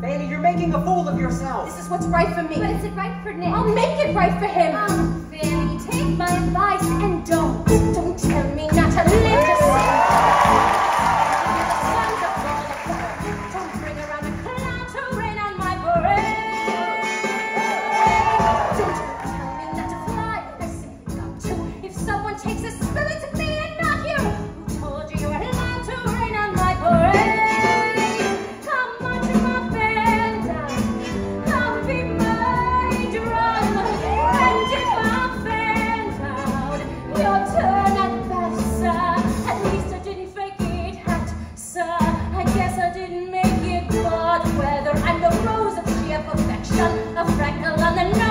Fanny, you're making a fool of yourself. This is what's right for me. But is it right for Nick? I'll make it right for him. Um, Fanny, take my advice and don't. Don't I didn't make it, but whether I'm the rose of sheer perfection, a freckle on the nose.